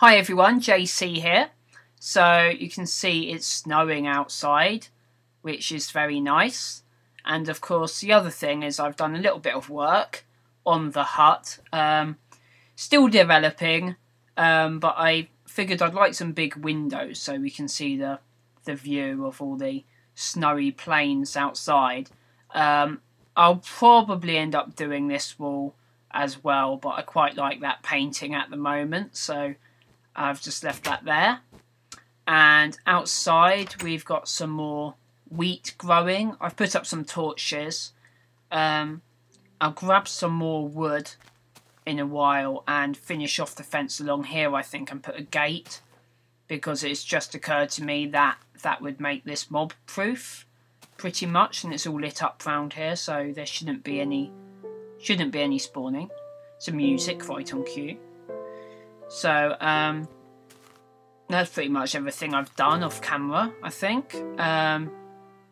Hi everyone, JC here. So you can see it's snowing outside, which is very nice. And of course, the other thing is I've done a little bit of work on the hut. Um, still developing, um, but I figured I'd like some big windows so we can see the the view of all the snowy plains outside. Um, I'll probably end up doing this wall as well, but I quite like that painting at the moment, so I've just left that there. And outside we've got some more wheat growing. I've put up some torches. Um, I'll grab some more wood in a while and finish off the fence along here I think and put a gate because it's just occurred to me that that would make this mob proof pretty much and it's all lit up round here so there shouldn't be any shouldn't be any spawning some music right on cue so um, that's pretty much everything I've done off camera, I think. Um,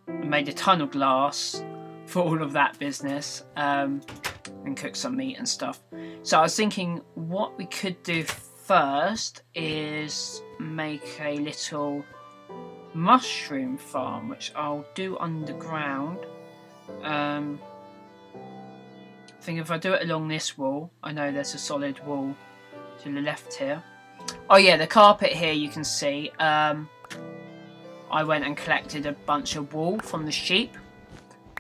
I made a ton of glass for all of that business um, and cooked some meat and stuff. So I was thinking what we could do first is make a little mushroom farm, which I'll do underground. Um, I think if I do it along this wall, I know there's a solid wall to the left here. Oh yeah, the carpet here you can see. Um, I went and collected a bunch of wool from the sheep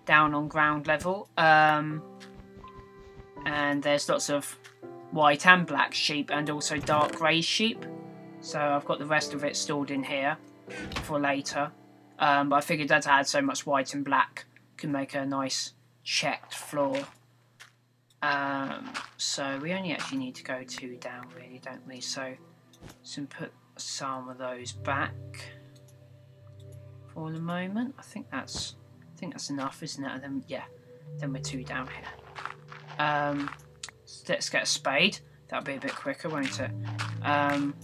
down on ground level. Um, and there's lots of white and black sheep and also dark grey sheep. So I've got the rest of it stored in here for later. Um, but I figured that I had so much white and black can make a nice checked floor. Um, so we only actually need to go two down really, don't we? So, so put some of those back for the moment. I think that's I think that's enough, isn't it? And then yeah, then we're two down here. Um, let's get a spade. That'll be a bit quicker, won't it? Um,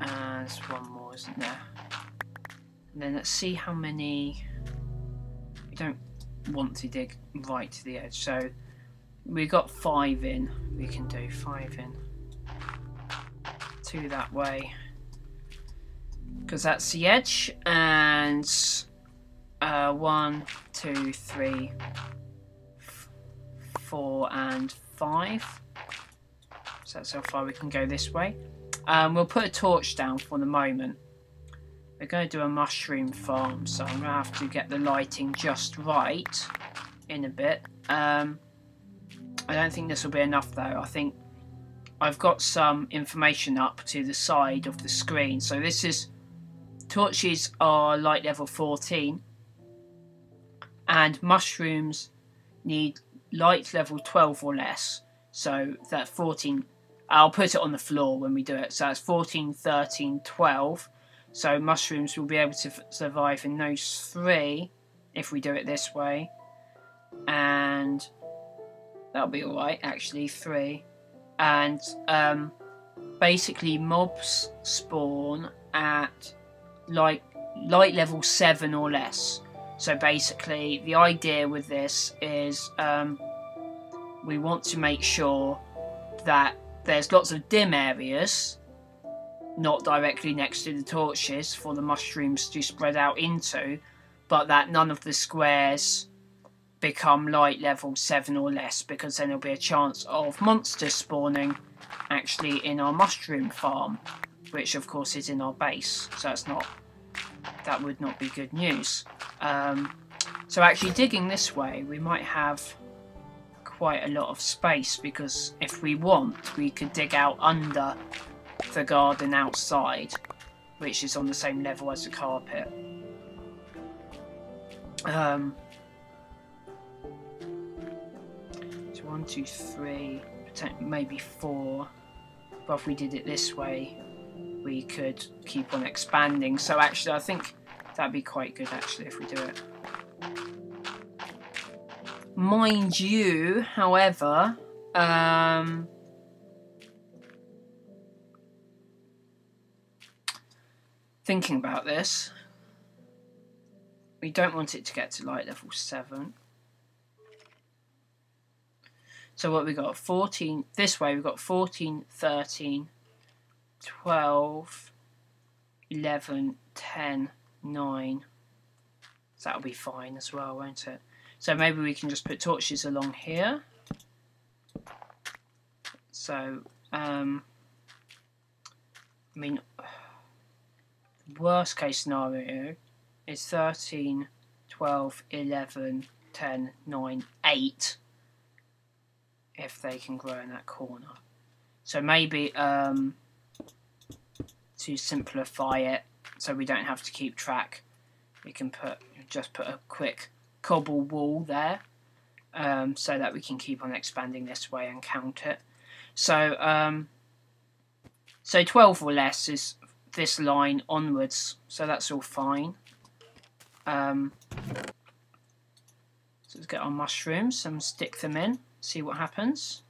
and there's one more, isn't there? And then let's see how many. We don't want to dig right to the edge, so we got five in. We can do five in. Two that way. Because that's the edge. And uh, one, two, three, four, and five. So that's how far we can go this way. Um, we'll put a torch down for the moment. We're going to do a mushroom farm, so I'm going to have to get the lighting just right in a bit. Um, I don't think this will be enough though. I think I've got some information up to the side of the screen. So this is torches are light level 14 and mushrooms need light level 12 or less. So that 14 I'll put it on the floor when we do it. So that's 14, 13, 12. So mushrooms will be able to survive in those three if we do it this way. And That'll be alright, actually, three. And um, basically, mobs spawn at like light level seven or less. So basically, the idea with this is um, we want to make sure that there's lots of dim areas, not directly next to the torches for the mushrooms to spread out into, but that none of the squares become light level 7 or less because then there'll be a chance of monsters spawning actually in our mushroom farm which of course is in our base. So that's not that would not be good news. Um, so actually digging this way we might have quite a lot of space because if we want we could dig out under the garden outside which is on the same level as the carpet. Um, one, two, three, maybe four. But if we did it this way, we could keep on expanding. So actually, I think that'd be quite good actually if we do it. Mind you, however, um, thinking about this, we don't want it to get to light level 7. So what we got 14 this way we've got 14 13 12, 11, 10, 9. So that'll be fine as well, won't it? So maybe we can just put torches along here. So, um, I mean, worst case scenario is 13, 12, 11, 10, 9, 8 if they can grow in that corner. So maybe um, to simplify it so we don't have to keep track, we can put just put a quick cobble wall there um, so that we can keep on expanding this way and count it. So, um, so 12 or less is this line onwards, so that's all fine. Um, so let's get our mushrooms and stick them in, see what happens.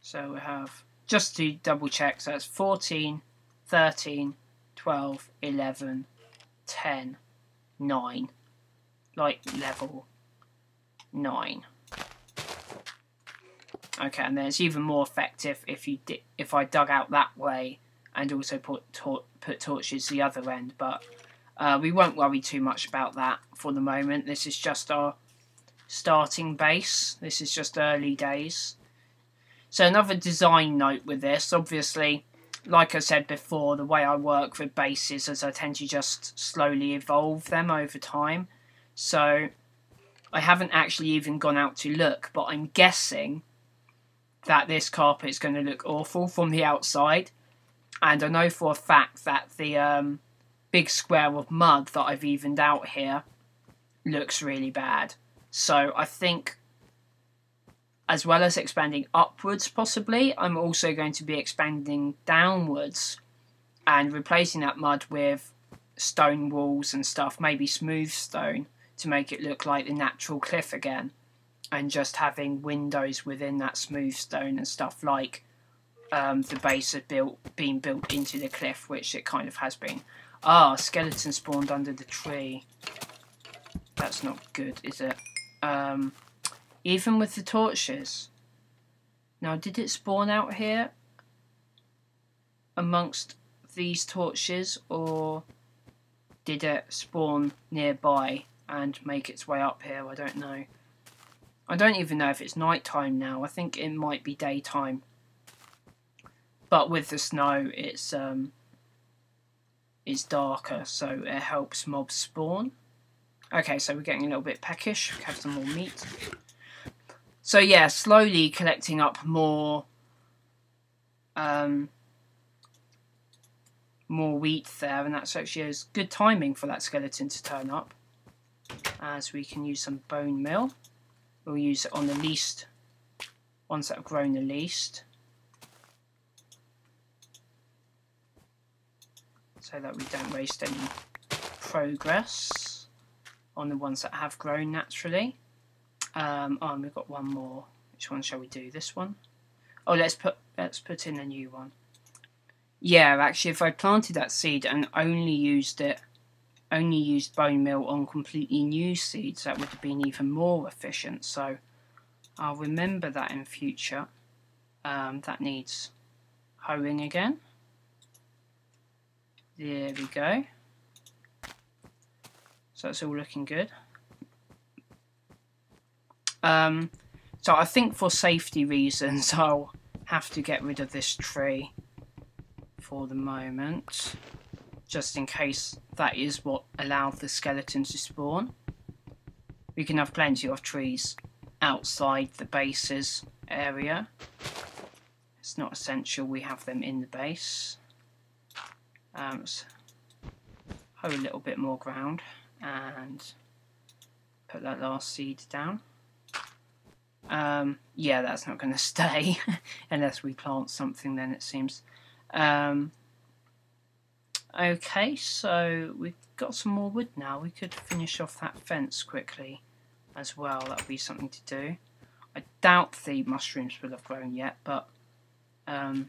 So we have, just to double check, so that's 14, 13, 12, 11, 10, 9. Like level 9. Okay, and then it's even more effective if you if I dug out that way and also put tor put torches the other end, but uh, we won't worry too much about that for the moment. This is just our starting base. This is just early days. So another design note with this, obviously, like I said before, the way I work with bases is I tend to just slowly evolve them over time. So I haven't actually even gone out to look, but I'm guessing that this carpet is going to look awful from the outside. And I know for a fact that the um, big square of mud that I've evened out here looks really bad. So I think as well as expanding upwards possibly, I'm also going to be expanding downwards and replacing that mud with stone walls and stuff, maybe smooth stone to make it look like the natural cliff again and just having windows within that smooth stone and stuff like um, the base had built been built into the cliff, which it kind of has been. Ah, skeleton spawned under the tree. That's not good, is it? Um, even with the torches. Now, did it spawn out here amongst these torches, or did it spawn nearby and make its way up here? I don't know. I don't even know if it's night time now. I think it might be daytime. But with the snow, it's um, it's darker, so it helps mobs spawn. Okay, so we're getting a little bit peckish. Have some more meat. So yeah, slowly collecting up more um, more wheat there, and that's actually is good timing for that skeleton to turn up. As we can use some bone meal. We'll use it on the least, ones that have grown the least. So that we don't waste any progress on the ones that have grown naturally. Um, oh, and we've got one more. Which one shall we do? This one? Oh, let's put let's put in a new one. Yeah, actually, if I planted that seed and only used it only used bone meal on completely new seeds, that would have been even more efficient. So I'll remember that in future. Um, that needs hoeing again. There we go. So that's all looking good. Um, so I think for safety reasons I'll have to get rid of this tree for the moment just in case that is what allowed the skeletons to spawn. We can have plenty of trees outside the bases area. It's not essential we have them in the base. Um, hoe a little bit more ground and put that last seed down. Um, yeah, that's not going to stay unless we plant something then it seems. Um, Okay, so we've got some more wood now. We could finish off that fence quickly as well. That would be something to do. I doubt the mushrooms will have grown yet, but um,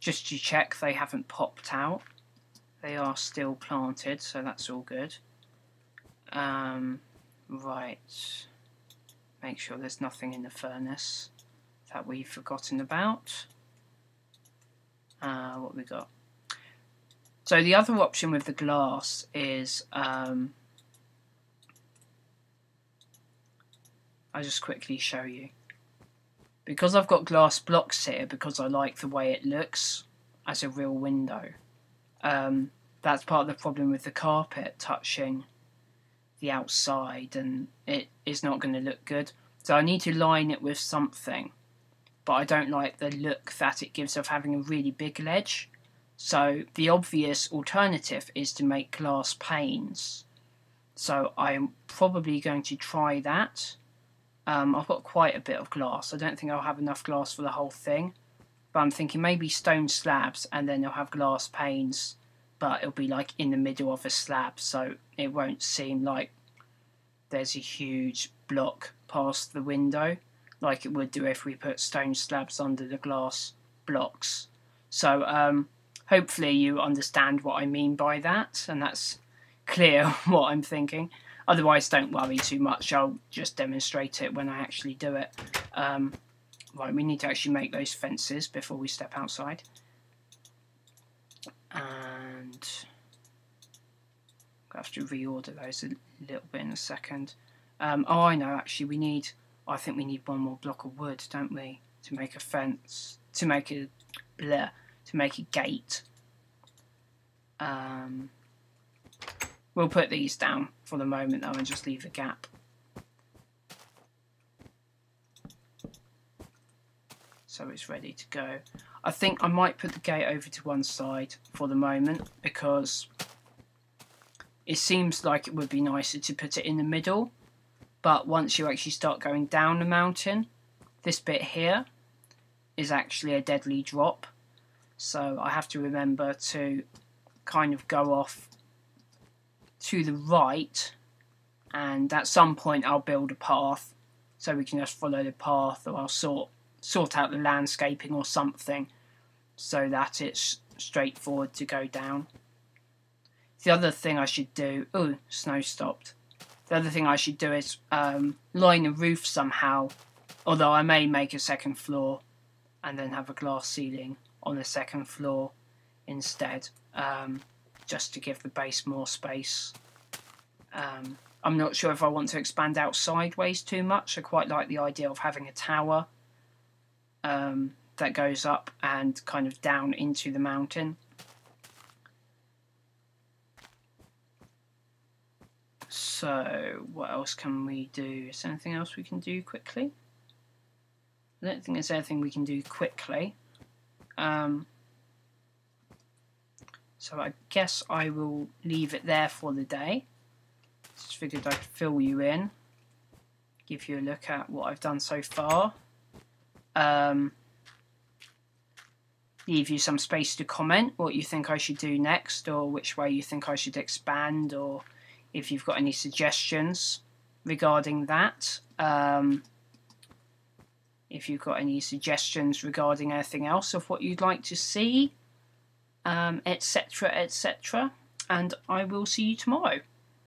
just to check, they haven't popped out. They are still planted, so that's all good. Um, right. Make sure there's nothing in the furnace. that we've forgotten about. Uh, what we got? So the other option with the glass is um, I'll just quickly show you. Because I've got glass blocks here, because I like the way it looks as a real window, um, that's part of the problem with the carpet touching the outside and it is not going to look good. So I need to line it with something, but I don't like the look that it gives of having a really big ledge. So the obvious alternative is to make glass panes. So I'm probably going to try that. Um, I've got quite a bit of glass. I don't think I'll have enough glass for the whole thing. But I'm thinking maybe stone slabs and then I'll have glass panes. But it'll be like in the middle of a slab. So it won't seem like there's a huge block past the window. Like it would do if we put stone slabs under the glass blocks. So um, hopefully you understand what I mean by that. And that's clear what I'm thinking. Otherwise, don't worry too much. I'll just demonstrate it when I actually do it. Um, right, we need to actually make those fences before we step outside. And I have to reorder those a little bit in a second. Um, oh, I know, actually, we need, I think we need one more block of wood, don't we? To make a fence, to make a, to make a gate. Um, We'll put these down for the moment though and just leave a gap. So it's ready to go. I think I might put the gate over to one side for the moment because it seems like it would be nicer to put it in the middle. But once you actually start going down the mountain, this bit here is actually a deadly drop. So I have to remember to kind of go off to the right and at some point I'll build a path so we can just follow the path or I'll sort sort out the landscaping or something so that it's straightforward to go down. The other thing I should do, oh, snow stopped. The other thing I should do is um, line the roof somehow, although I may make a second floor and then have a glass ceiling on the second floor instead. Um, just to give the base more space. Um, I'm not sure if I want to expand out sideways too much. I quite like the idea of having a tower um, that goes up and kind of down into the mountain. So, what else can we do? Is there anything else we can do quickly? I don't think there's anything we can do quickly. Um, so I guess I will leave it there for the day. Just figured I'd fill you in, give you a look at what I've done so far. Um, leave you some space to comment what you think I should do next or which way you think I should expand or if you've got any suggestions regarding that. Um, if you've got any suggestions regarding anything else of what you'd like to see etc., um, etc. Et and I will see you tomorrow.